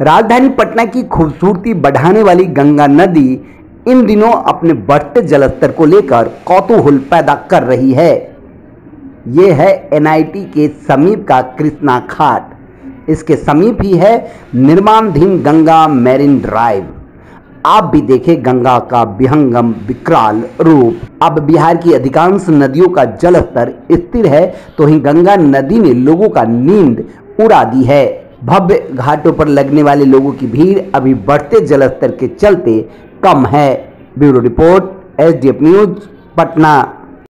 राजधानी पटना की खूबसूरती बढ़ाने वाली गंगा नदी इन दिनों अपने बढ़ते जलस्तर को लेकर कौतूहल पैदा कर रही है। ये है एनआईटी के समीप का कृष्णा घाट। इसके समीप ही है निर्माणाधीन गंगा मैरिन ड्राइव। आप भी देखें गंगा का विहंगम विकराल रूप। अब बिहार की अधिकांश नदियों का जलस्तर स्थिर है तो ही गंगा नदी ने लोगों का नींद उड़ा दी है। भव्य घाटों पर लगने वाले लोगों की भीड़ अभी बढ़ते जलस्तर के चलते कम है। Bureau report, SDF news, Patna.